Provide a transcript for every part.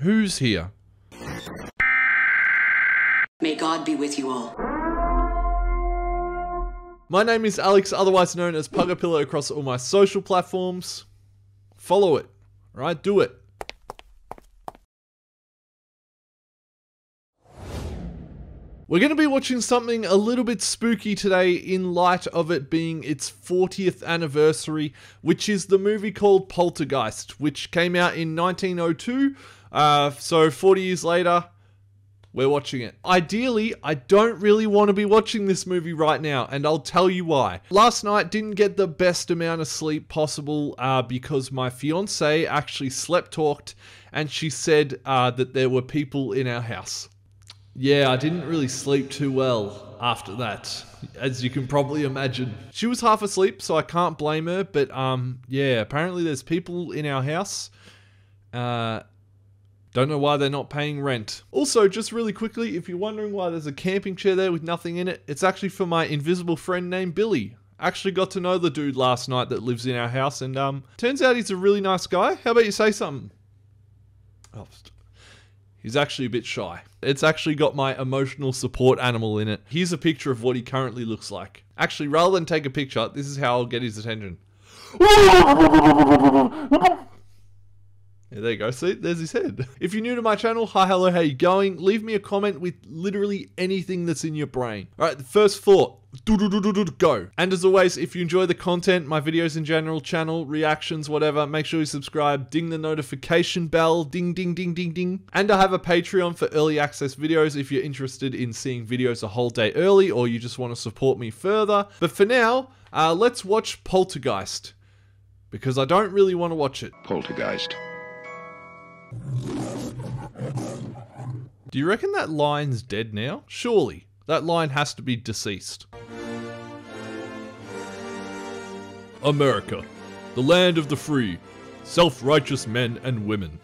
Who's here? May God be with you all. My name is Alex, otherwise known as Puggapillar across all my social platforms. Follow it, right? Do it. We're going to be watching something a little bit spooky today in light of it being its 40th anniversary, which is the movie called Poltergeist, which came out in 1902. Uh, so 40 years later, we're watching it. Ideally, I don't really want to be watching this movie right now, and I'll tell you why. Last night didn't get the best amount of sleep possible uh, because my fiance actually slept talked and she said uh, that there were people in our house. Yeah, I didn't really sleep too well after that, as you can probably imagine. She was half asleep, so I can't blame her, but um, yeah, apparently there's people in our house. Uh, don't know why they're not paying rent. Also, just really quickly, if you're wondering why there's a camping chair there with nothing in it, it's actually for my invisible friend named Billy. Actually got to know the dude last night that lives in our house, and um, turns out he's a really nice guy. How about you say something? Oh, he's actually a bit shy. It's actually got my emotional support animal in it. Here's a picture of what he currently looks like. Actually, rather than take a picture, this is how I'll get his attention. Yeah, there you go. See, there's his head. If you're new to my channel, hi, hello, how you going? Leave me a comment with literally anything that's in your brain. All right, the first thought, go. And as always, if you enjoy the content, my videos in general, channel, reactions, whatever, make sure you subscribe, ding the notification bell, ding, ding, ding, ding, ding. And I have a Patreon for early access videos if you're interested in seeing videos a whole day early or you just want to support me further. But for now, uh, let's watch Poltergeist because I don't really want to watch it. Poltergeist. Do you reckon that lion's dead now? Surely. That lion has to be deceased. America, the land of the free, self righteous men and women.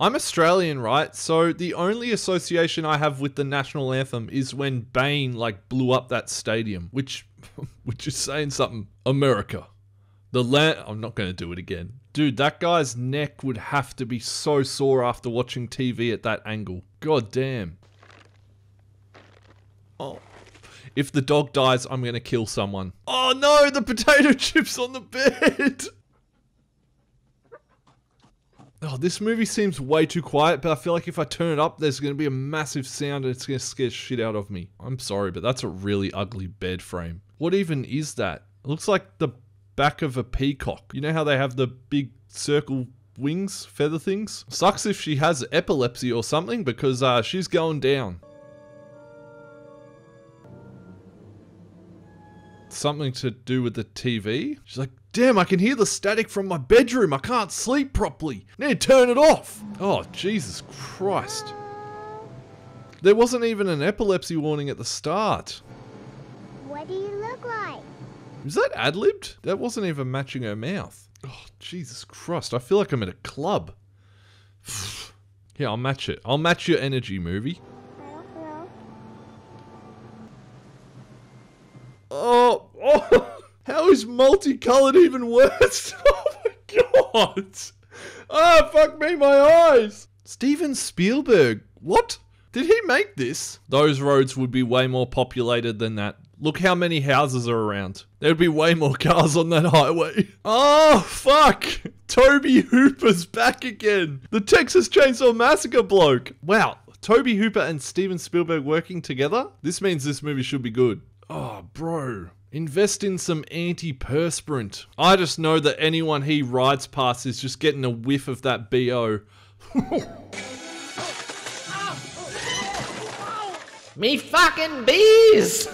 I'm Australian, right? So the only association I have with the national anthem is when Bane like blew up that stadium, which which is saying something. America. The land I'm not going to do it again. Dude, that guy's neck would have to be so sore after watching TV at that angle. God damn. Oh. If the dog dies, I'm going to kill someone. Oh no, the potato chips on the bed. Oh, this movie seems way too quiet, but I feel like if I turn it up, there's going to be a massive sound and it's going to scare shit out of me. I'm sorry, but that's a really ugly bed frame. What even is that? It looks like the back of a peacock. You know how they have the big circle wings, feather things? Sucks if she has epilepsy or something because uh, she's going down. Something to do with the TV? She's like, damn, I can hear the static from my bedroom. I can't sleep properly. To turn it off. Oh, Jesus Christ. There wasn't even an epilepsy warning at the start. What do you look like? Was that ad libbed? That wasn't even matching her mouth. Oh, Jesus Christ. I feel like I'm at a club. yeah, I'll match it. I'll match your energy, movie. Oh, oh. How is multicolored even worse? Oh my god. Ah, fuck me, my eyes. Steven Spielberg. What? Did he make this? Those roads would be way more populated than that. Look how many houses are around. There'd be way more cars on that highway. Oh, fuck. Tobe Hooper's back again. The Texas Chainsaw Massacre bloke. Wow. Tobe Hooper and Steven Spielberg working together? This means this movie should be good. Oh, bro. Invest in some antiperspirant. I just know that anyone he rides past is just getting a whiff of that BO. Me fucking bees!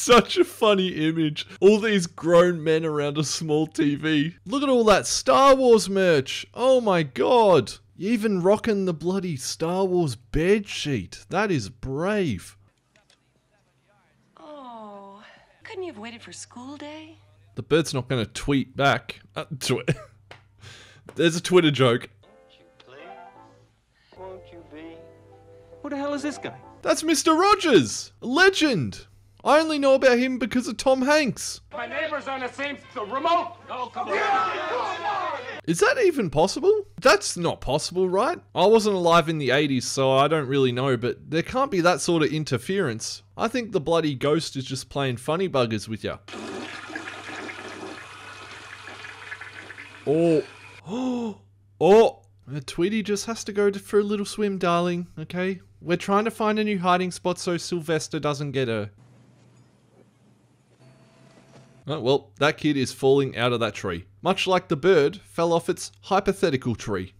Such a funny image. All these grown men around a small TV. Look at all that Star Wars merch. Oh my god. You even rocking the bloody Star Wars bed sheet. That is brave. Oh, couldn't you have waited for school day? The bird's not going to tweet back. Uh, tw- There's a Twitter joke. Won't you be? Who the hell is this guy? That's Mr. Rogers, legend. I only know about him because of Tom Hanks. My neighbor's on the same the remote. Oh, come on. Is that even possible? That's not possible, right? I wasn't alive in the 80s, so I don't really know, but there can't be that sort of interference. I think the bloody ghost is just playing funny buggers with you. Oh. Oh. Uh, Tweety just has to go for a little swim, darling, okay? We're trying to find a new hiding spot so Sylvester doesn't get her. Oh, well, that kid is falling out of that tree. Much like the bird fell off its hypothetical tree.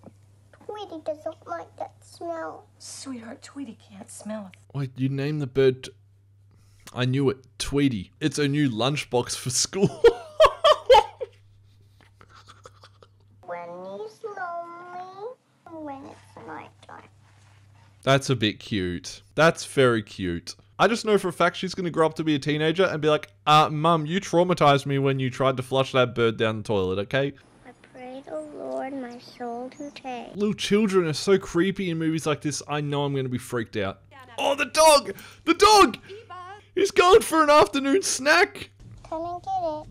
Tweety doesn't like that smell. Sweetheart, Tweety can't smell it. Wait, you named the bird. T- I knew it. Tweety. It's a new lunchbox for school. When he's lonely, and when it's nighttime. That's a bit cute. That's very cute. I just know for a fact she's gonna grow up to be a teenager and be like, uh, mum, you traumatized me when you tried to flush that bird down the toilet, okay? I pray the Lord my soul to take. Little children are so creepy in movies like this, I know I'm gonna be freaked out. Oh, the dog! The dog! He's going for an afternoon snack! Come and get it. Uh,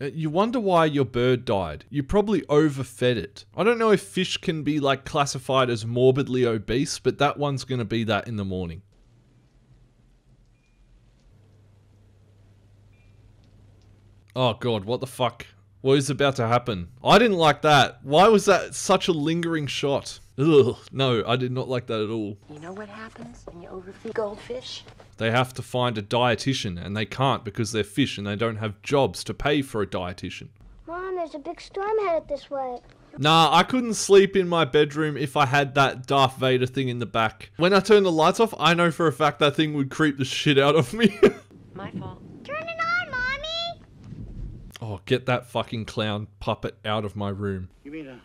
Uh, you wonder why your bird died. You probably overfed it. I don't know if fish can be like classified as morbidly obese, but that one's going to be that in the morning. Oh god, what the fuck? What is about to happen? I didn't like that. Why was that such a lingering shot? Ugh, no, I did not like that at all. You know what happens when you overfeed goldfish? They have to find a dietitian and they can't because they're fish and they don't have jobs to pay for a dietitian. Mom, there's a big storm headed this way. Nah, I couldn't sleep in my bedroom if I had that Darth Vader thing in the back. When I turn the lights off, I know for a fact that thing would creep the shit out of me. My fault. Turn it on, Mommy! oh, get that fucking clown puppet out of my room. You mean, uh,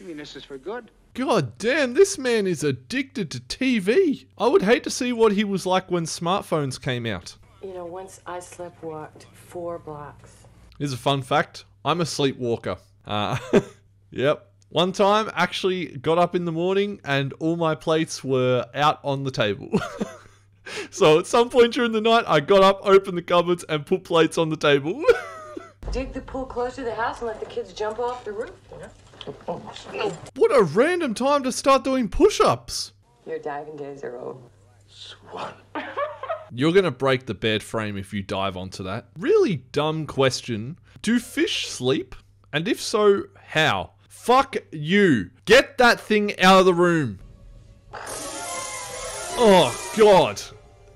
you mean this is for good? God damn, this man is addicted to TV. I would hate to see what he was like when smartphones came out. You know, once I sleptwalked four blocks. Here's a fun fact I'm a sleepwalker. Uh, yep. One time, actually got up in the morning and all my plates were out on the table. so at some point during the night, I got up, opened the cupboards, and put plates on the table. Dig the pool close to the house and let the kids jump off the roof, you know? What a random time to start doing push ups. Your diving days are over. Swan. You're gonna break the bed frame if you dive onto that. Really dumb question. Do fish sleep? And if so, how? Fuck you. Get that thing out of the room. Oh, God.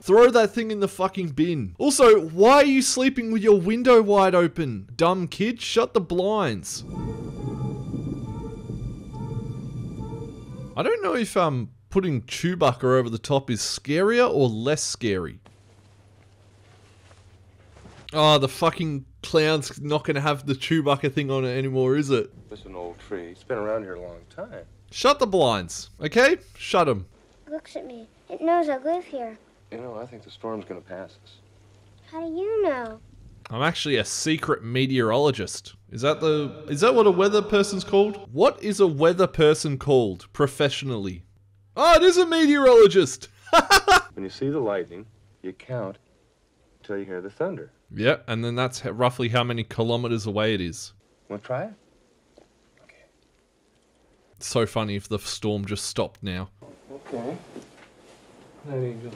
Throw that thing in the fucking bin. Also, why are you sleeping with your window wide open? Dumb kid, shut the blinds. I don't know if um putting Chewbacca over the top is scarier or less scary. Oh, the fucking clown's not gonna have the Chewbacca thing on it anymore, is it? It's an old tree. It's been around here a long time. Shut the blinds, okay? Shut them. Looks at me. It knows I live here. You know, I think the storm's gonna pass us. How do you know? I'm actually a secret meteorologist. Is that the is that what a weather person's called? What is a weather person called professionally? Oh, it is a meteorologist. When you see the lightning, you count until you hear the thunder. Yeah, and then that's roughly how many kilometers away it is. Want to try it? It's so funny if the storm just stopped now. Okay. There you go.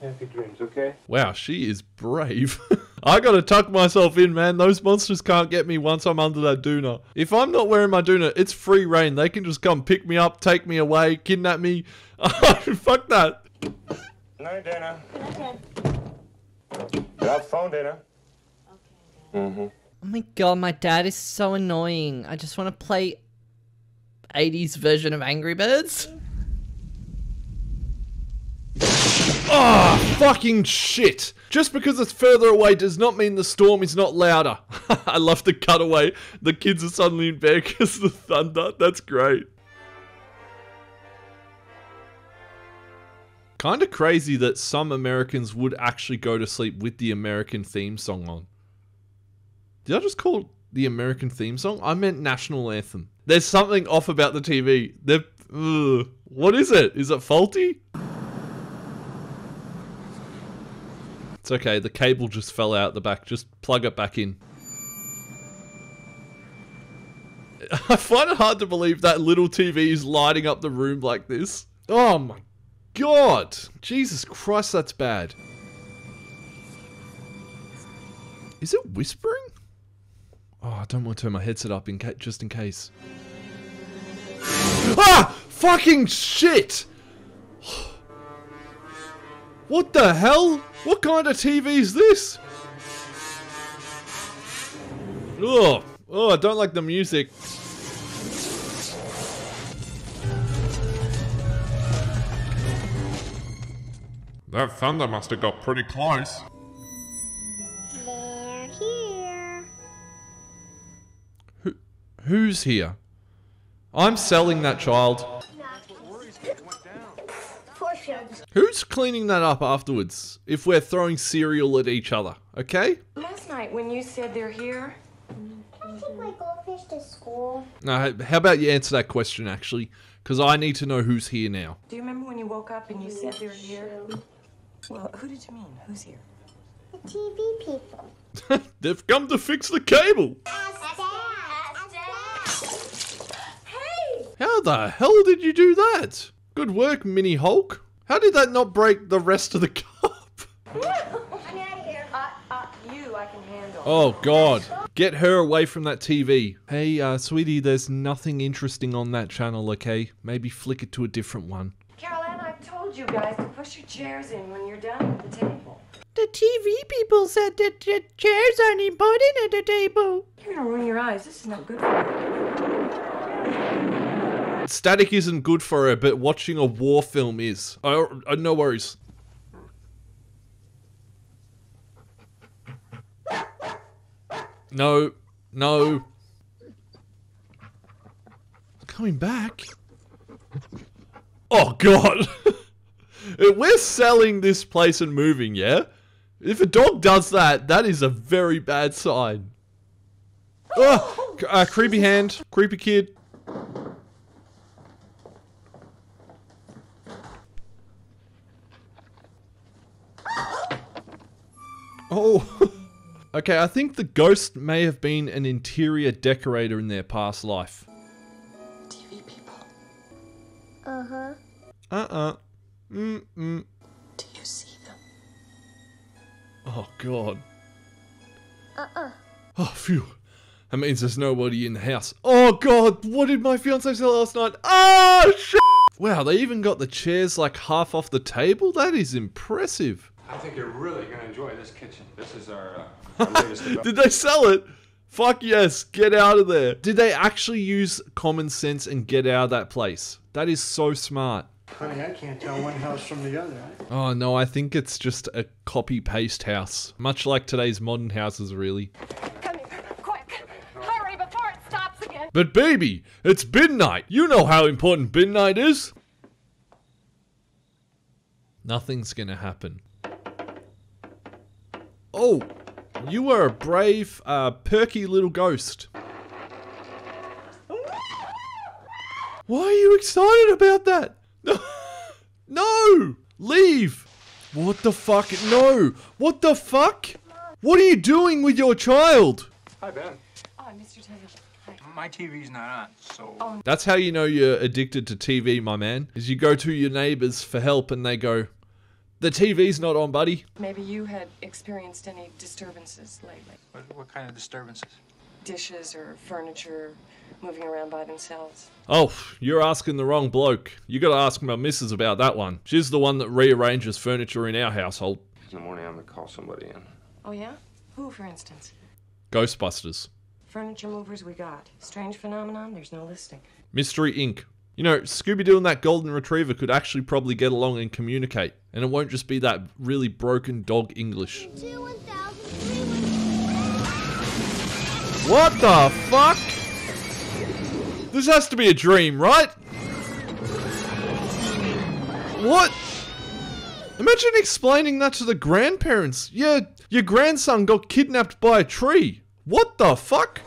Happy dreams, okay? Wow, she is brave. I gotta tuck myself in, man. Those monsters can't get me once I'm under that doona. If I'm not wearing my doona, it's free reign. They can just come pick me up, take me away, kidnap me. Fuck that. Night, Dana. Get off the phone, Dana. Mm-hmm. Oh my god, my dad is so annoying. I just want to play 80s version of Angry Birds. Ah, fucking shit. Just because it's further away does not mean the storm is not louder. I love the cutaway. The kids are suddenly in bed because the thunder. That's great. Kind of crazy that some Americans would actually go to sleep with the American theme song on. Did I just call the American theme song? I meant national anthem. There's something off about the TV. They're, ugh. what is it? Is it faulty? It's okay, the cable just fell out the back. Just plug it back in. I find it hard to believe that little TV is lighting up the room like this. Oh my god! Jesus Christ, that's bad. Is it whispering? Oh, I don't want to turn my headset up in just in case. Ah! Fucking shit! What the hell? What kind of TV is this? Oh, oh, I don't like the music. That thunder must have got pretty close. They're here. Who's here? I'm selling that child. Who's cleaning that up afterwards if we're throwing cereal at each other, okay? Last night when you said they're here, I take my goldfish to school. Now, how about you answer that question actually? Because I need to know who's here now. do you remember when you woke up and you said they're here? Well, who did you mean? Who's here? The TV people. They've come to fix the cable. Hey! How the hell did you do that? Good work, Mini Hulk. How did that not break the rest of the cup? I'm out of here. You I. Oh god. Get her away from that TV. Hey, uh, sweetie, there's nothing interesting on that channel, okay? Maybe flick it to a different one. Carol Anne, I've told you guys to push your chairs in when you're done at the table. The TV people said that the chairs aren't important at the table. You're gonna ruin your eyes. This is not good for you. Static isn't good for her, but watching a war film is. Oh, uh, no worries. No, no. Coming back? Oh, God. We're selling this place and moving, yeah? If a dog does that, that is a very bad sign. Oh, uh, creepy hand, creepy kid. Okay, I think the ghost may have been an interior decorator in their past life. TV people, Uh huh. Uh-uh. Mm-mm. do you see them? Oh, God. Uh uh. Oh, phew. That means there's nobody in the house. Oh, God. What did my fiance say last night? Oh, shit. Wow, they even got the chairs like half off the table? That is impressive. I think you're really going to enjoy this kitchen. This is our, uh, our latest. Did they sell it? Fuck yes, get out of there. Did they actually use common sense and get out of that place? That is so smart. Honey, I can't tell one house from the other. Oh no, I think it's just a copy paste house. Much like today's modern houses, really. Come here, quick! Hurry before it stops again! But baby, it's bin night. You know how important bin night is. Nothing's gonna happen. Oh, you are a brave, uh, perky little ghost. Why are you excited about that? No, no, leave. What the fuck? No. What the fuck? What are you doing with your child? Hi, Ben. Oh, Mr. Taylor. Hi. My TV's not on, so That's how you know you're addicted to TV, my man. Is you go to your neighbors for help and they go, "The TV's not on, buddy." Maybe you had experienced any disturbances lately. what, what kind of disturbances? Dishes or furniture moving around by themselves. Oh, you're asking the wrong bloke. You gotta ask my missus about that one. She's the one that rearranges furniture in our household. In the morning, I'm going to call somebody in. Oh, yeah? Who, for instance? Ghostbusters. Furniture movers we got. Strange phenomenon, there's no listing. Mystery Inc. You know, Scooby Doo and that golden retriever could actually probably get along and communicate. And it won't just be that really broken dog English. What the fuck? This has to be a dream, right? What? Imagine explaining that to the grandparents. Yeah, your grandson got kidnapped by a tree. What the fuck?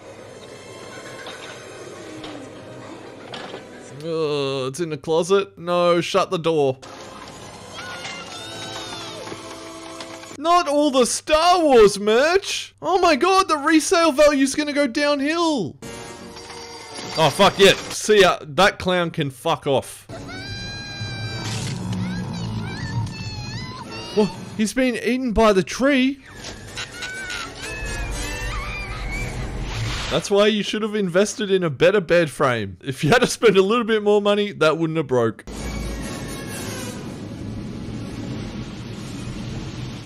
Oh, it's in the closet. No, shut the door. Not all the Star Wars merch! Oh my god, the resale value's gonna go downhill! Oh fuck yeah, see ya, that clown can fuck off. Well, he's been eaten by the tree. That's why you should have invested in a better bed frame. If you had to spend a little bit more money, that wouldn't have broke.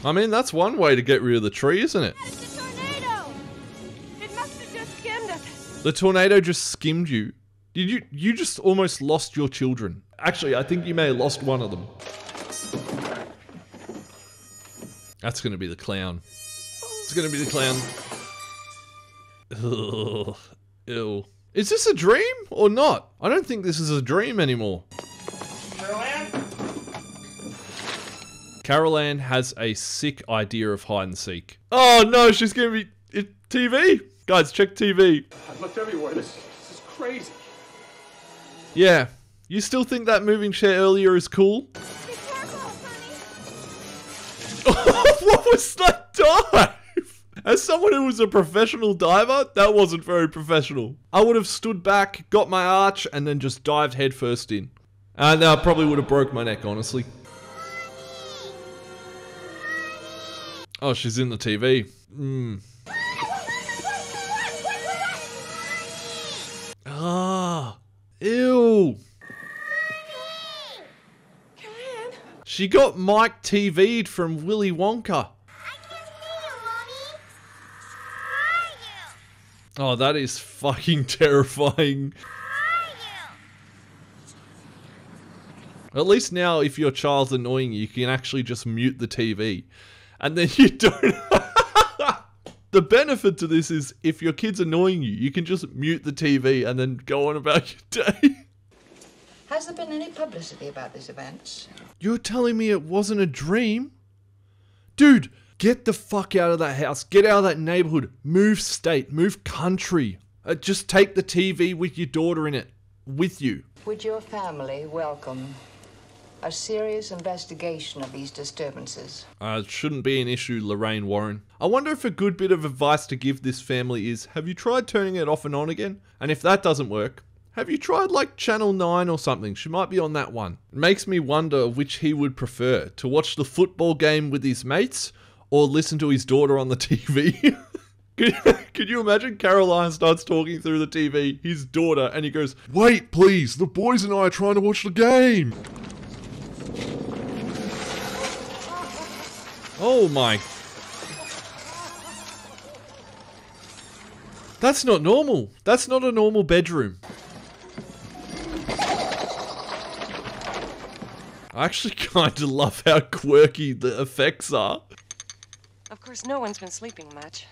I mean, that's one way to get rid of the tree, isn't it? It's a tornado! It must have just skimmed us. The tornado just skimmed you. Did you you just almost lost your children? Actually, I think you may have lost one of them. That's gonna be the clown. It's gonna be the clown. Ugh. Ew. Is this a dream or not? I don't think this is a dream anymore. Carol Anne has a sick idea of hide and seek. Oh no, she's gonna be it, eh, TV. Guys, check TV. I've looked everywhere. This, this is crazy. Yeah. You still think that moving chair earlier is cool? what was that dive? As someone who was a professional diver, that wasn't very professional. I would have stood back, got my arch, and then just dived headfirst in. And I probably would have broke my neck, honestly. Oh, she's in the TV. Hmm. Ah. Ew. She got Mike TV'd from Willy Wonka. Oh, that is fucking terrifying. At least now, if your child's annoying you, you can actually just mute the TV. And then you don't. the benefit to this is if your kid's annoying you, you can just mute the TV and then go on about your day. Has there been any publicity about these events? You're telling me it wasn't a dream? Dude, get the fuck out of that house. Get out of that neighborhood. Move state. Move country. Uh, just take the TV with your daughter in it. With you. Would your family welcome a serious investigation of these disturbances? Uh, it shouldn't be an issue, Lorraine Warren. I wonder if a good bit of advice to give this family is have you tried turning it off and on again? And if that doesn't work, have you tried like Channel 9 or something? She might be on that one. It makes me wonder which he would prefer to watch the football game with his mates or listen to his daughter on the TV. could, you imagine Caroline starts talking through the TV, his daughter, and he goes, Wait, please, the boys and I are trying to watch the game. Oh my. That's not normal. That's not a normal bedroom. I actually kind of love how quirky the effects are. Of course, no one's been sleeping much.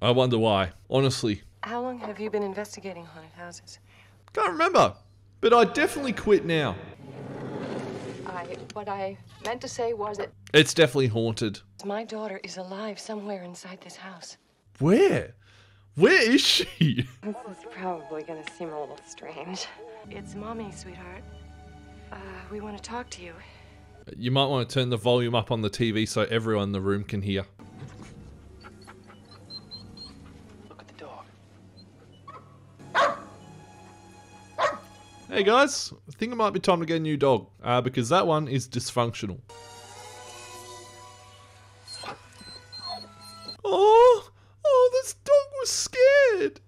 I wonder why. Honestly, How long have you been investigating haunted houses? can't remember. But I definitely quit now. I. What I meant to say was that It's definitely haunted. my daughter is alive somewhere inside this house. Where? Where is she? This is probably gonna seem a little strange. It's mommy, sweetheart. Uh, we want to talk to you. You might want to turn the volume up on the TV so everyone in the room can hear. Hey guys, I think it might be time to get a new dog uh, because that one is dysfunctional. Oh, oh, this dog was scared.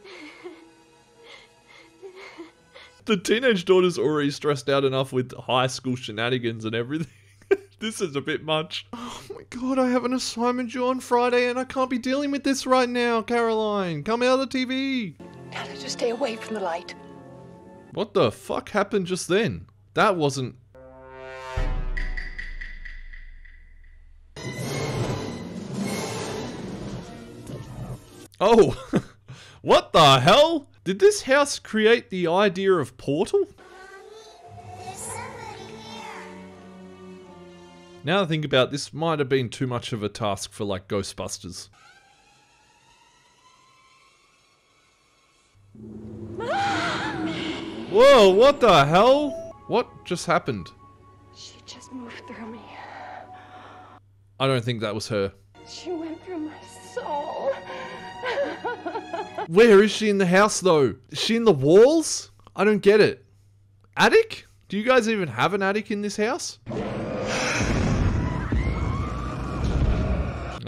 the teenage daughter's already stressed out enough with high school shenanigans and everything. this is a bit much. Oh my god, I have an assignment due on Friday and I can't be dealing with this right now, Caroline. Come out of the TV. Now let's just stay away from the light. What the fuck happened just then? That wasn't. Oh, what the hell? Did this house create the idea of Portal? Now I think about it, this might have been too much of a task for like Ghostbusters. Whoa, what the hell? What just happened? She just moved through me. I don't think that was her. She went through my soul. Where is she in the house though? Is she in the walls? I don't get it. Attic? Do you guys even have an attic in this house?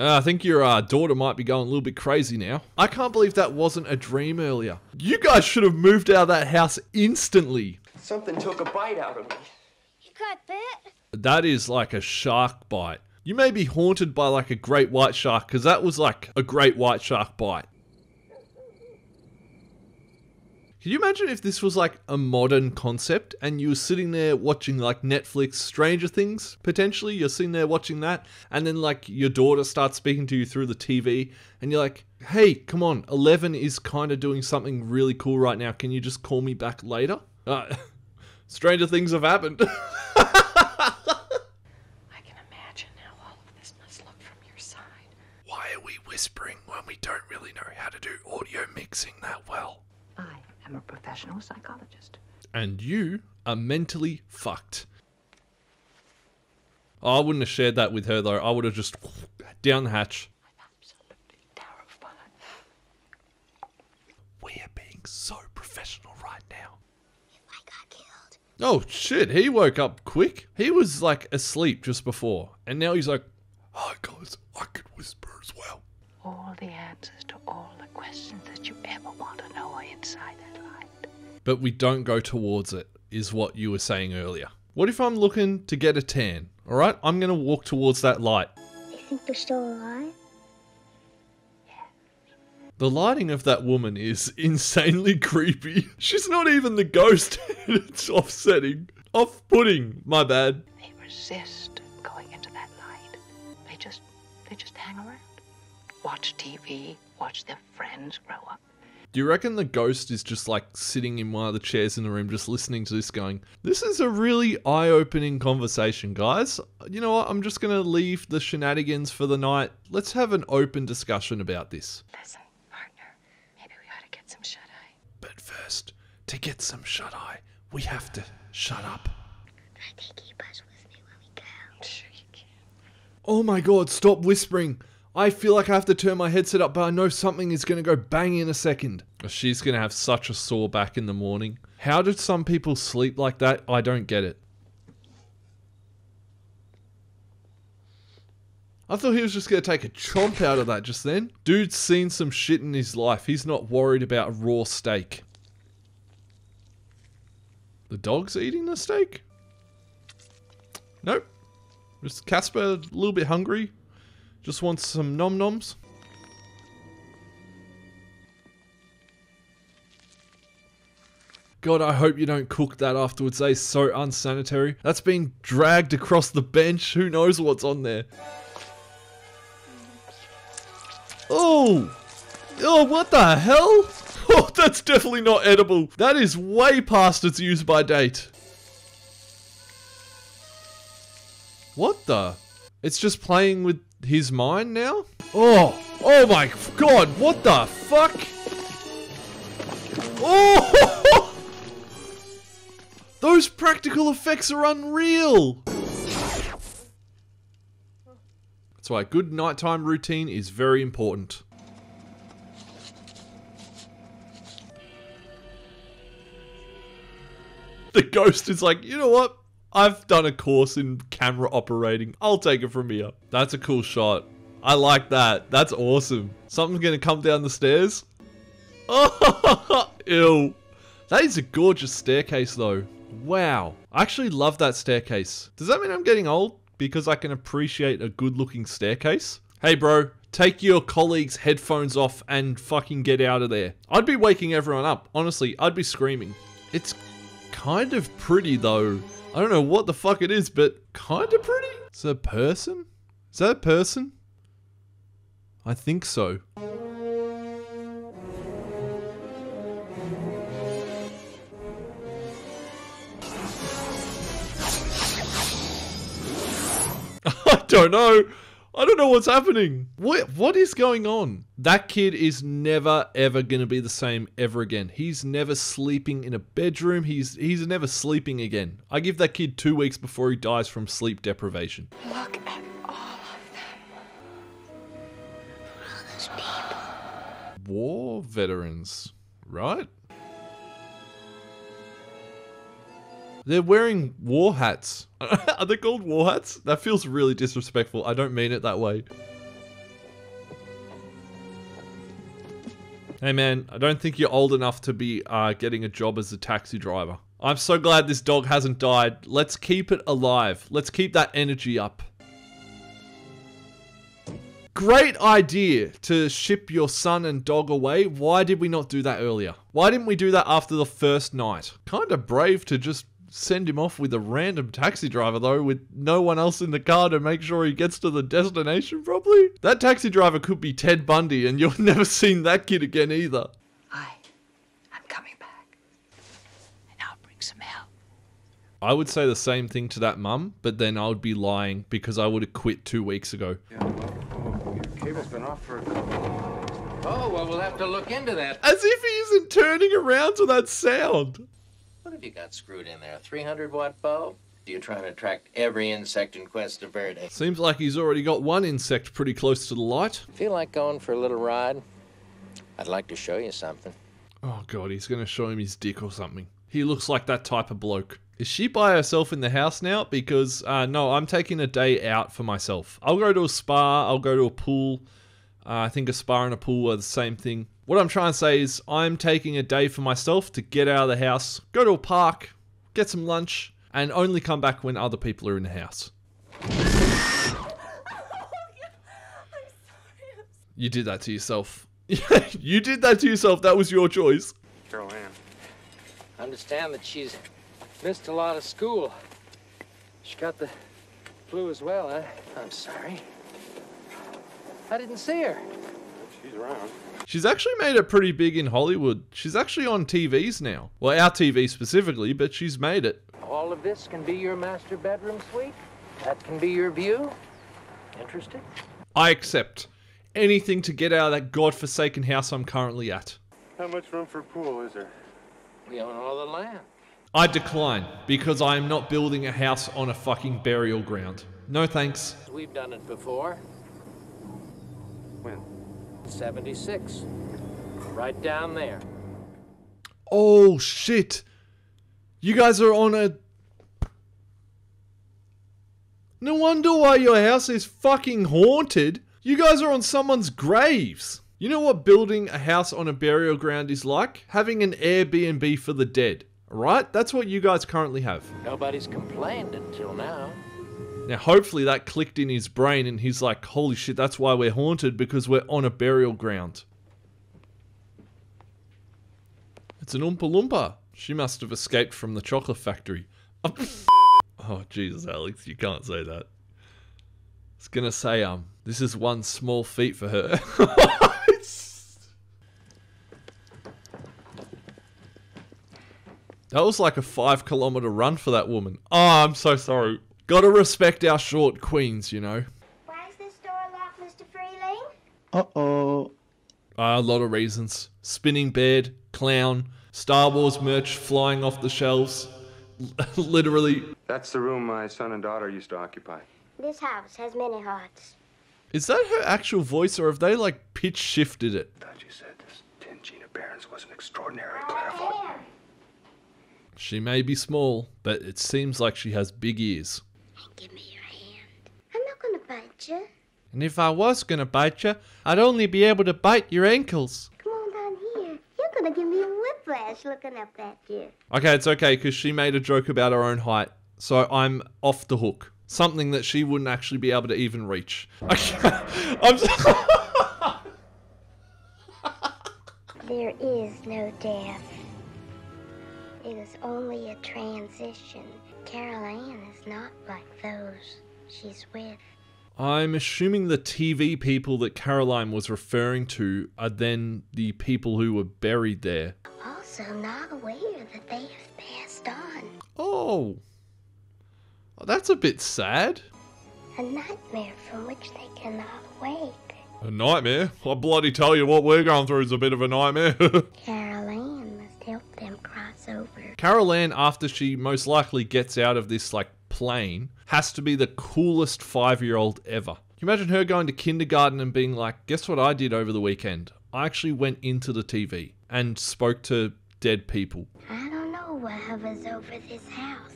Uh, I think your uh, daughter might be going a little bit crazy now. I can't believe that wasn't a dream earlier. You guys should have moved out of that house instantly. Something took a bite out of me. You got bit? That is like a shark bite. You may be haunted by like a great white shark because that was like a great white shark bite. Can you imagine if this was like a modern concept and you were sitting there watching like Netflix Stranger Things, potentially? You're sitting there watching that, and then like your daughter starts speaking to you through the TV, and you're like, hey, come on, 11 is kind of doing something really cool right now. Can you just call me back later? Uh, stranger things have happened. I can imagine how all of this must look from your side. Why are we whispering when we don't really know how to do audio mixing that well? I am a professional psychologist. And you are mentally fucked. Oh, I wouldn't have shared that with her though. I would have just down the hatch. Absolutely terrified. We are being so professional right now. I got killed. Oh shit, he woke up quick. He was like asleep just before. And now he's like, Hi guys, I could whisper as well. All the answers to all the questions that you ever want to know are inside that light. But we don't go towards it, is what you were saying earlier. What if I'm looking to get a tan? Alright, I'm gonna walk towards that light. You think they're still alive? The lighting of that woman is insanely creepy. She's not even the ghost. it's offsetting. Off putting, my bad. They resist Watch TV, watch their friends grow up. Do you reckon the ghost is just like sitting in one of the chairs in the room just listening to this going, This is a really eye opening conversation, guys. You know what? I'm just going to leave the shenanigans for the night. Let's have an open discussion about this. Listen, partner, maybe we ought to get some shut eye. But first, to get some shut eye, we have to shut up. I think he buzz with me when we go. Sure you can. Oh my god, stop whispering. I feel like I have to turn my headset up, but I know something is going to go bang in a second. She's going to have such a sore back in the morning. How did some people sleep like that? I don't get it. I thought he was just going to take a chomp out of that just then. Dude's seen some shit in his life. He's not worried about raw steak. The dog's eating the steak? Nope. Is Casper a little bit hungry? Just want some nom noms? God, I hope you don't cook that afterwards. Is so unsanitary. That's being dragged across the bench. Who knows what's on there? Oh! Oh, what the hell? Oh, that's definitely not edible. That is way past its use by date. What the? It's just playing with his mind now? Oh, oh my god, what the fuck? Oh! Those practical effects are unreal! That's why a good nighttime routine is very important. The ghost is like, you know what? I've done a course in camera operating. I'll take it from here. That's a cool shot. I like that. That's awesome. Something's gonna come down the stairs. Oh, ew. That is a gorgeous staircase though. Wow. I actually love that staircase. Does that mean I'm getting old? Because I can appreciate a good looking staircase? Hey bro, take your colleagues' headphones off and fucking get out of there. I'd be waking everyone up. Honestly, I'd be screaming. It's kind of pretty though. I don't know what the fuck it is, but kind of pretty. Is that a person? Is that a person? I think so. I don't know. I don't know what's happening. What what is going on? That kid is never ever gonna be the same ever again. He's never sleeping in a bedroom. He's he's never sleeping again. I give that kid two weeks before he dies from sleep deprivation. Look at all of them. All those people. War veterans, right? They're wearing war hats. Are they called war hats? That feels really disrespectful. I don't mean it that way. Hey man, I don't think you're old enough to be uh, getting a job as a taxi driver. I'm so glad this dog hasn't died. Let's keep it alive. Let's keep that energy up. Great idea to ship your son and dog away. Why did we not do that earlier? Why didn't we do that after the first night? Kinda brave to just send him off with a random taxi driver though, with no one else in the car to make sure he gets to the destination properly. That taxi driver could be Ted Bundy and you'll never seen that kid again either. I'm coming back. And I'll bring some help. I would say the same thing to that mum, but then I would be lying because I would have quit two weeks ago. Cable's been off for a couple Oh, well, we'll have to look into that. As if he isn't turning around to that sound. What have you got screwed in there? A 300 watt bulb? Do You're trying to attract every insect in Cuesta Verde. Seems like he's already got one insect pretty close to the light. Feel like going for a little ride? I'd like to show you something. Oh god, he's gonna show him his dick or something. He looks like that type of bloke. Is she by herself in the house now? Because, uh, no, I'm taking a day out for myself. I'll go to a spa, I'll go to a pool. Uh, I think a spa and a pool are the same thing. What I'm trying to say is, I'm taking a day for myself to get out of the house, go to a park, get some lunch, and only come back when other people are in the house. You did that to yourself. you did that to yourself. That was your choice. Carol Anne. Understand that she's missed a lot of school. She got the flu as well, huh? I'm sorry. I didn't see her. She's around. She's actually made it pretty big in Hollywood. She's actually on TVs now. Well, our TV specifically, but she's made it. All of this can be your master bedroom suite? That can be your view? Interesting. I accept anything to get out of that godforsaken house I'm currently at. How much room for a pool is there? We own all the land. I decline because I am not building a house on a fucking burial ground. No thanks. We've done it before. When? 76. Right down there. Oh shit. You guys are on a. No wonder why your house is fucking haunted. You guys are on someone's graves. You know what building a house on a burial ground is like? Having an Airbnb for the dead. Right? That's what you guys currently have. Nobody's complained until now. Now, hopefully that clicked in his brain and he's like, holy shit, that's why we're haunted because we're on a burial ground. It's an Oompa Loompa. She must have escaped from the chocolate factory. oh, Jesus, Alex, you can't say that. It's gonna say, um, this is one small feat for her. that was like a five kilometer run for that woman. Oh, I'm so sorry. Gotta respect our short queens, you know. Why is this door locked, Mr. Freeling? Uh oh. a lot of reasons. Spinning bed, clown, Star Wars merch flying off the shelves. Literally. That's the room my son and daughter used to occupy. This house has many hearts. Is that her actual voice or have they like pitch shifted it? Thought you said this Tangina Barrons was an extraordinary clairvoyant. She may be small, but it seems like she has big ears. Give me your hand. I'm not gonna bite you. And if I was gonna bite you, I'd only be able to bite your ankles. Come on down here. You're gonna give me a whiplash looking up at you. Okay, it's okay because she made a joke about her own height, so I'm off the hook. Something that she wouldn't actually be able to even reach. Okay, I'm. There is no death. It is only a transition. Carol Anne is not like those she's with. I'm assuming the TV people that Caroline was referring to are then the people who were buried there. Also not aware that they have passed on. Oh. Oh, That's a bit sad. A nightmare from which they cannot wake. A nightmare? I bloody tell you what we're going through is a bit of a nightmare. Carol Anne must help them cross over. Caroline, after she most likely gets out of this like plane, has to be the coolest five year old ever. Can you imagine her going to kindergarten and being like, guess what I did over the weekend? I actually went into the TV and spoke to dead people. I don't know what hovers over this house,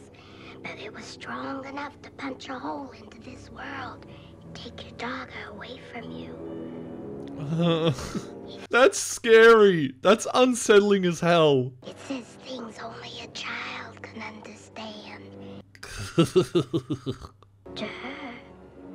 but it was strong enough to punch a hole into this world. Take your dog away from you. That's scary. That's unsettling as hell. It says things only a child can understand. To her,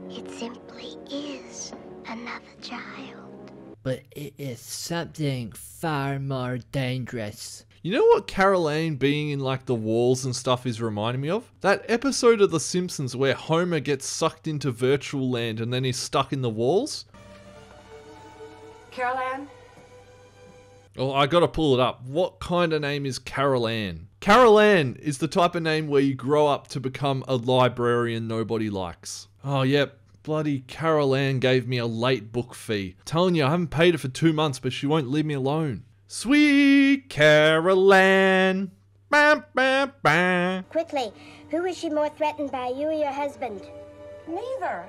it simply is another child. But it is something far more dangerous. You know what Carol Anne being in like the walls and stuff is reminding me of? That episode of The Simpsons where Homer gets sucked into virtual land and then he's stuck in the walls. Carol Anne? Oh, I gotta pull it up. What kind of name is Carol Anne? Carol Anne is the type of name where you grow up to become a librarian nobody likes. Oh, yep. Bloody Carol Anne gave me a late book fee. Telling you, I haven't paid her for two months, but she won't leave me alone. Sweet Carol Anne. Bam, bam, bam. Quickly, who is she more threatened by, you or your husband? Neither.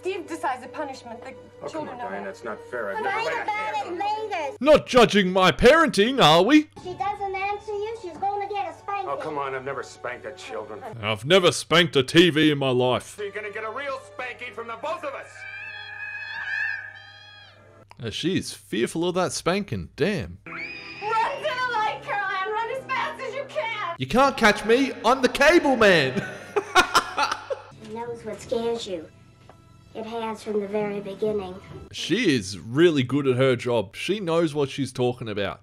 Steve decides the punishment. The Oh, come on. Diane, that's not fair. I've never Fight about it later. Not judging my parenting, are we? She doesn't answer you, she's going to get a spanking. Oh, come on, I've never spanked a children. I've never spanked a TV in my life. So you're gonna get a real spanking from the both of us. Uh, she's fearful of that spanking. Damn. Run to the light, Carol Anne. Run as fast as you can. You can't catch me. I'm the cable man. She knows what scares you. It has from the very beginning. she is really good at her job. She knows what she's talking about.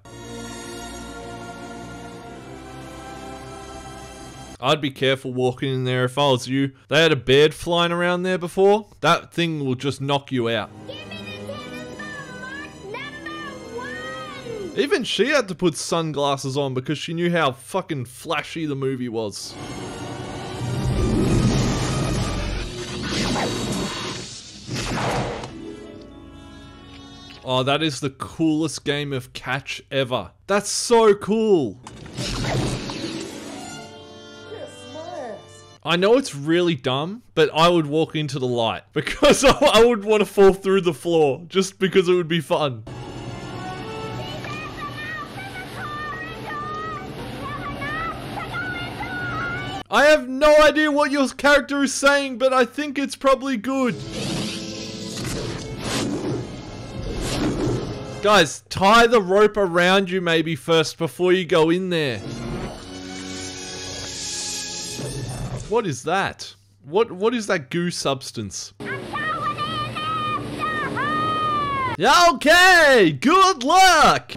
I'd be careful walking in there if I was you. They had a bird flying around there before. That thing will just knock you out. Even she had to put sunglasses on because she knew how fucking flashy the movie was. Oh, that is the coolest game of catch ever. That's so cool. I know it's really dumb, but I would walk into the light because I would want to fall through the floor just because it would be fun. I have no idea what your character is saying, but I think it's probably good. Guys, tie the rope around you maybe first before you go in there. What is that? What what is that goo substance? Okay, good luck!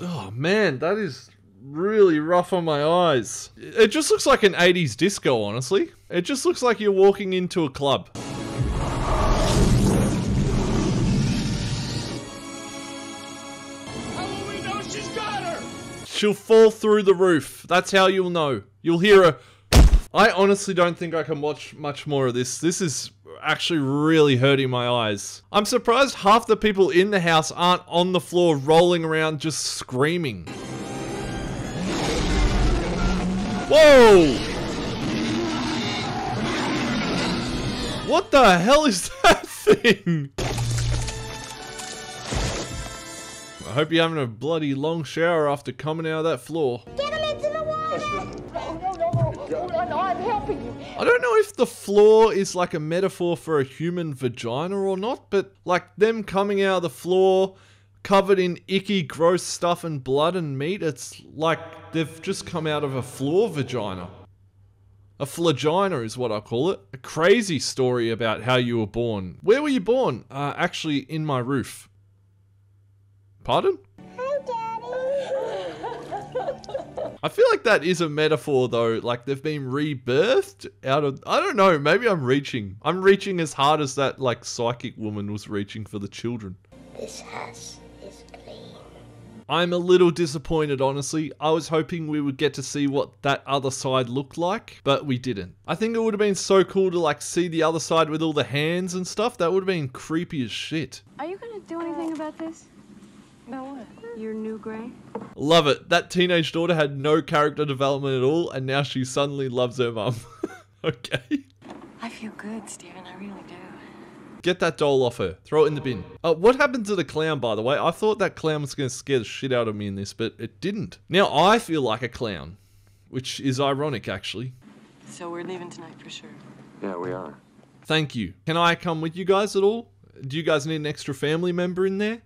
Oh man, that is really rough on my eyes. It just looks like an 80s disco, honestly. It just looks like you're walking into a club. She'll fall through the roof. That's how you'll know. You'll hear a. I honestly don't think I can watch much more of this. This is actually really hurting my eyes. I'm surprised half the people in the house aren't on the floor rolling around just screaming. Whoa! What the hell is that thing? I hope you're having a bloody long shower after coming out of that floor. Get him into the water! No, no, no, no, no, no, I'm helping you. I don't know if the floor is like a metaphor for a human vagina or not, but like them coming out of the floor covered in icky, gross stuff and blood and meat, it's like they've just come out of a floor vagina. A flagina is what I call it. A crazy story about how you were born. Where were you born? Uh, actually, in my roof. Pardon? Hey, Daddy. I feel like that is a metaphor though, like they've been rebirthed out of I don't know, maybe I'm reaching. I'm reaching as hard as that like psychic woman was reaching for the children. This house is clean. I'm a little disappointed honestly. I was hoping we would get to see what that other side looked like, but we didn't. I think it would have been so cool to like see the other side with all the hands and stuff. That would have been creepy as shit. Are you gonna do anything about this? About what? Your new gray? Love it. That teenage daughter had no character development at all, and now she suddenly loves her mum. okay. I feel good, Stephen. I really do. Get that doll off her. Throw it in the bin. Uh, what happened to the clown, by the way? I thought that clown was going to scare the shit out of me in this, but it didn't. Now I feel like a clown, which is ironic, actually. So we're leaving tonight for sure. Yeah, we are. Thank you. Can I come with you guys at all? Do you guys need an extra family member in there?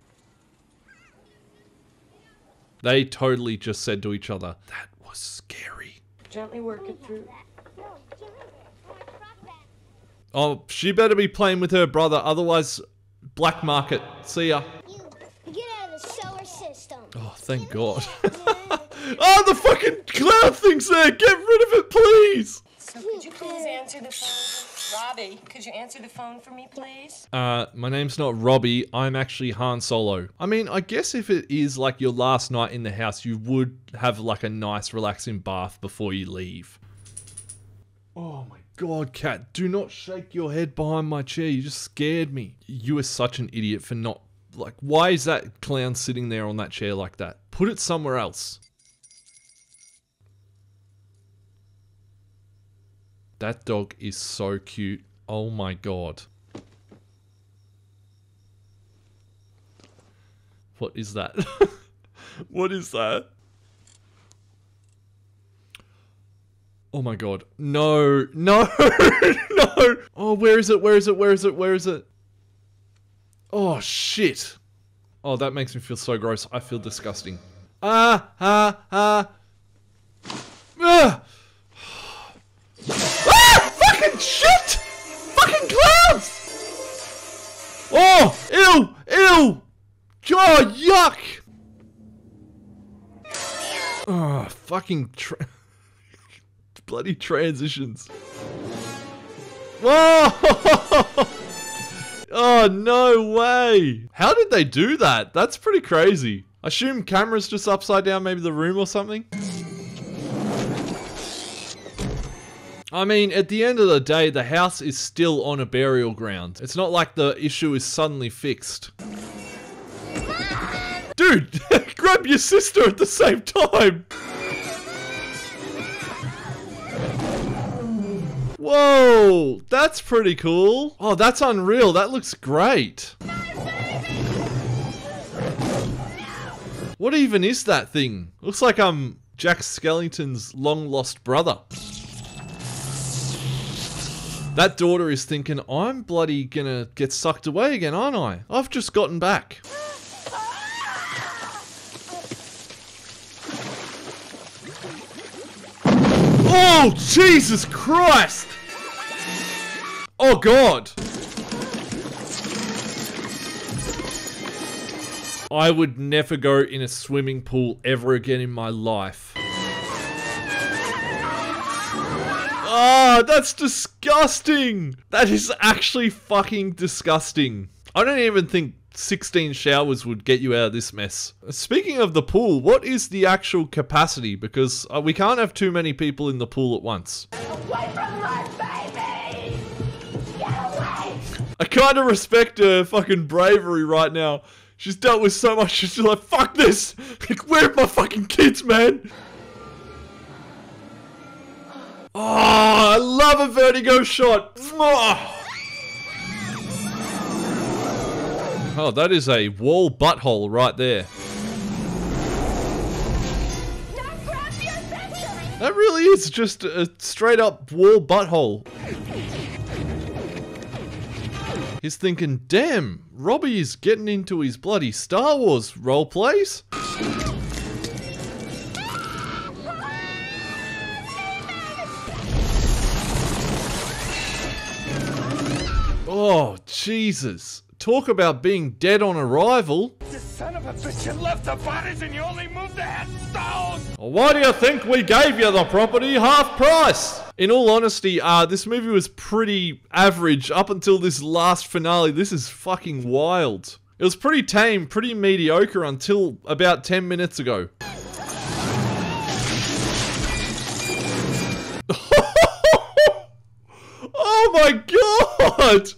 They totally just said to each other, that was scary. Gently work it through. Oh, she better be playing with her brother, otherwise, black market. See ya. Get out of the solar system. Oh, thank God. oh, the fucking cloud thing's there! Get rid of it, please! So could you please answer the phone? Robbie, could you answer the phone for me, please? Uh, my name's not Robbie, I'm actually Han Solo. I mean, I guess if it is like your last night in the house, you would have like a nice relaxing bath before you leave. Oh my god, Cat, do not shake your head behind my chair, you just scared me. You are such an idiot for not, like, why is that clown sitting there on that chair like that? Put it somewhere else. That dog is so cute. Oh my god. What is that? what is that? Oh my god. No, no, no. Oh, where is it? Where is it? Where is it? Where is it? Oh, shit. Oh, that makes me feel so gross. I feel disgusting. Ah, ah, ah. Ah! Shit! Fucking clowns! Oh, ew, ew! Oh, yuck! Oh, fucking tra- bloody transitions. Whoa! Oh, no way! How did they do that? That's pretty crazy. I assume camera's just upside down, maybe the room or something? I mean, at the end of the day, the house is still on a burial ground. It's not like the issue is suddenly fixed. Dude, grab your sister at the same time! Whoa, that's pretty cool. Oh, that's unreal. That looks great. What even is that thing? Looks like I'm um Jack Skellington's long lost brother. That daughter is thinking, I'm bloody gonna get sucked away again, aren't I? I've just gotten back. Oh, Jesus Christ! Oh, God! I would never go in a swimming pool ever again in my life. Oh, that's disgusting! That is actually fucking disgusting. I don't even think 16 showers would get you out of this mess. Speaking of the pool, what is the actual capacity? Because uh, we can't have too many people in the pool at once. Away from my baby! Get away! I kind of respect her fucking bravery right now. She's dealt with so much, she's like, fuck this! Like, where are my fucking kids, man? Oh, I love a vertigo shot! Oh, that is a wall butthole right there. That really is just a straight up wall butthole. He's thinking, damn, Robbie is getting into his bloody Star Wars role roleplays. Oh, Jesus. Talk about being dead on arrival. You son of a bitch, you left the bodies and you only moved the headstones! Why do you think we gave you the property half price? In all honesty, uh, this movie was pretty average up until this last finale. This is fucking wild. It was pretty tame, pretty mediocre until about 10 minutes ago. oh my god!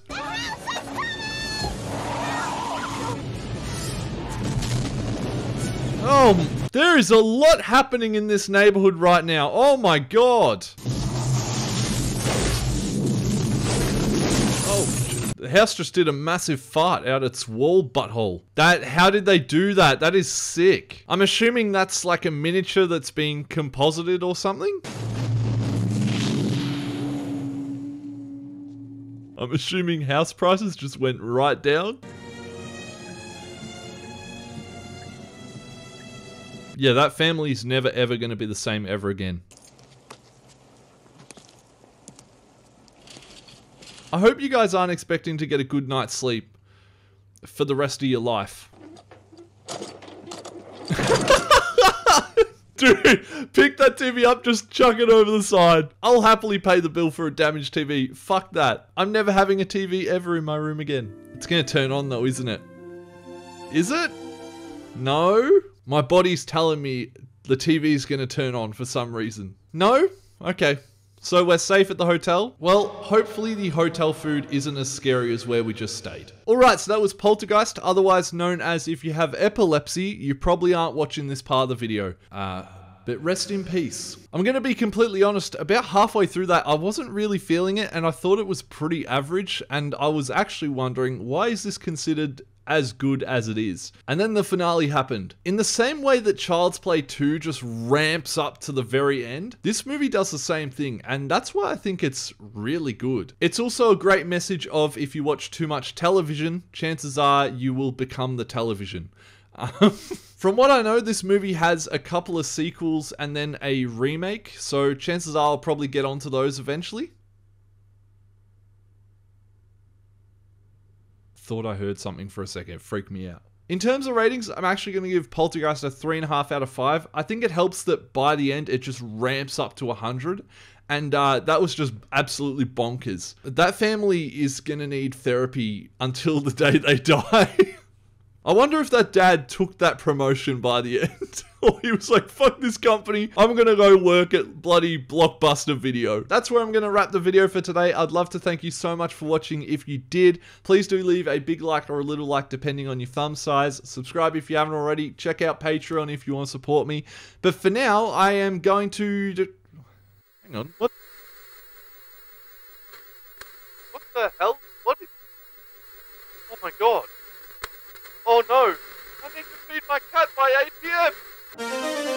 Oh, there is a lot happening in this neighborhood right now. Oh my god. Oh, The house just did a massive fart out its wall butthole. That how did they do that? That is sick. I'm assuming that's like a miniature that's being composited or something. I'm assuming house prices just went right down. Yeah, that family's never ever going to be the same ever again. I hope you guys aren't expecting to get a good night's sleep for the rest of your life. Dude, pick that TV up, just chuck it over the side. I'll happily pay the bill for a damaged TV. Fuck that. I'm never having a TV ever in my room again. It's gonna turn on though, isn't it? Is it? No? My body's telling me the TV's gonna turn on for some reason. No? Okay. So we're safe at the hotel? Well, hopefully the hotel food isn't as scary as where we just stayed. Alright, so that was Poltergeist, otherwise known as if you have epilepsy, you probably aren't watching this part of the video. Uh, but rest in peace. I'm to be completely honest, about halfway through that, I wasn't really feeling it and I thought it was pretty average and I was actually wondering, why is this considered as good as it is. And then the finale happened. In the same way that Child's Play 2 just ramps up to the very end, this movie does the same thing, and that's why I think it's really good. It's also a great message of if you watch too much television, chances are you will become the television. Um, from what I know, this movie has a couple of sequels and then a remake, so chances are I'll probably get onto those eventually. Thought I heard something for a second. It freaked me out. In terms of ratings, I'm actually going to give Poltergeist a 3.5 out of 5. I think it helps that by the end, it just ramps up to 100. And uh, that was just absolutely bonkers. That family is going to need therapy until the day they die. I wonder if that dad took that promotion by the end. or he was like, fuck this company. I'm going to go work at bloody Blockbuster Video. That's where I'm going to wrap the video for today. I'd love to thank you so much for watching. If you did, please do leave a big like or a little like depending on your thumb size. Subscribe if you haven't already. Check out Patreon if you want to support me. But for now, I am going to... Hang on. What? What the hell? What is... Oh my god. Oh no! I need to feed my cat by 8 p.m.